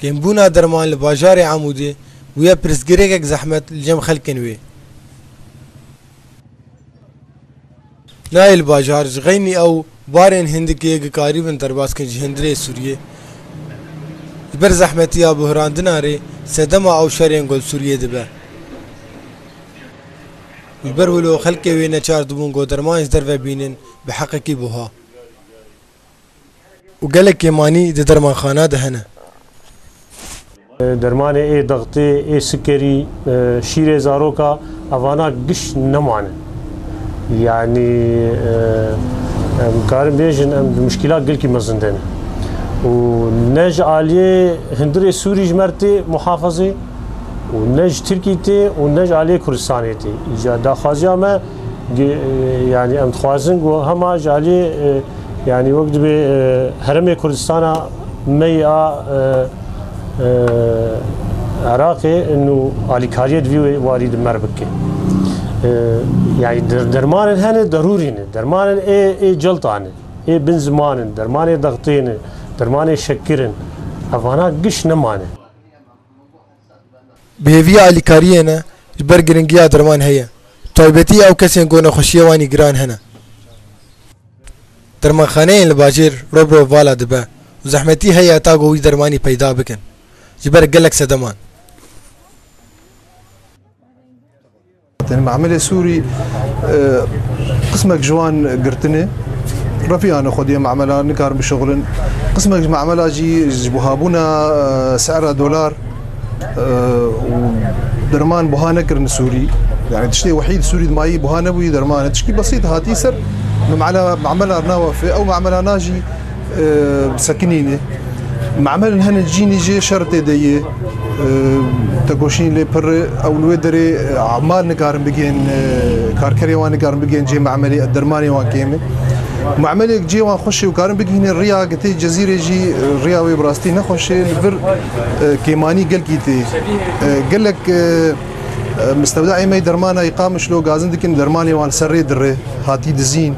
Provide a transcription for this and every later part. کەم بوونا دەرمان لە باژارێ عمودێ ویە پرسگرێکێک زەحمەت لەجێم خەلکن وێ نایل باژار ji xeynî ew barên hindikê gikarîbin derbaskin ji hindirê Sûriyê. Ji ber zehmetiya buhrandina rê sedema ew şerên gol Sûriyê dibe. Ji ber wilo xelkê wê neçar dibûn goderman ji dervebînin bi heqekî buha. û gelek kêmanî di dermanxana de hene. درمان ای ضغطی ای سکری شیر زارو کا اوانا گش نمانه یعنی کارم بیشن مشکلات گل کی مزندن و نج عالی هندر سوری جمرتی محافظه و نج ترکی تی و نج عالی کردستانی تی ایجا داخوازی همه یعنی ام خوازن و همه عالی یعنی وقت به هرم کردستان می عراقي انه اليكاريه فيو واريد مربكه يعني درمان هن ضروري درمان اي اي جلطان اي بن زمان درمان ضغطين درمان شکرن افانا گش نمانه بهوی الیکاریه نه بر گرنگیا درمان هيا تایبتی او کسین گونه خوشی وانی گران هنه درمانخانه لباجر روبرو والا دبه زحمتی هيا تا گوی درمانی پیدا بکن جبرك قال لك سدمان يعني معمل سوري آه، قسمك جوان قرتني رفيقنا خديا معملا نكار بشغل قسمك معملا جي جبوها بونا آه، سعرها دولار آه، ودرمان بوهانا كرن سوري يعني تشتي وحيد سوري ماي بوهانا بوي درمان تشكي بسيط هاتي سر معملا معملا ناوفي او معملا ناجي سكنيني معمل هن جيني جي شرط دي تگوشین لی پر اولوی دری عمال نکارم بگین کارکری وان نکارم بگین جی معملی درمانی وان کیمه معملی جی وان خوشی و کارم بگین ریا گتی جزیره جی ریا وی براستی نخوشی لبر کیمانی گل کیتی گلک مستودع ایمه درمانا اقامش لو گازن دکن درمانی وان سری دره هاتی دزین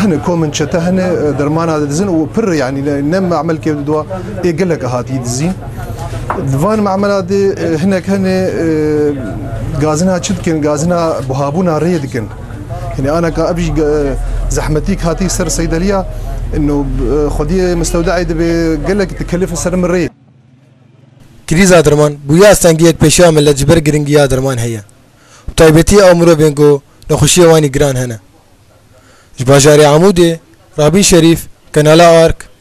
هن كومن شتا اه، درمان هذا دزن وبر يعني نم عمل كيف دوا يقول لك هاتي دزين دوان معملا دي اه، هناك هن غازنا اه، تشدكن غازنا بهابونا ريدكن يعني انا كابجي زحمتيك هاتي سر صيدليه انه خدي مستودع دبي قال لك تكلف سر من ريد كريزا درمان بويا سانجيك بيشام جبر جرينجيا درمان هي طيبتي امرو بينكو نخشي واني جران هنا Ji bajarê Amûdê Rabîn Şerîf, Kanala Ark